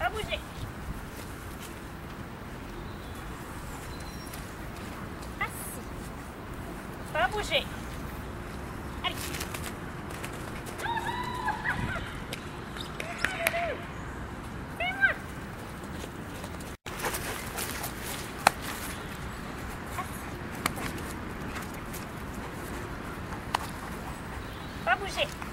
Pas bouger. Assis. Pas bouger. Allez. Pas bouger.